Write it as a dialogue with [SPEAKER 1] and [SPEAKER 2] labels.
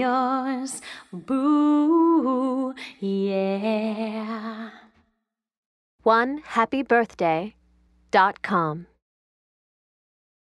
[SPEAKER 1] yours. Boo, yeah.
[SPEAKER 2] One happy birthday dot com.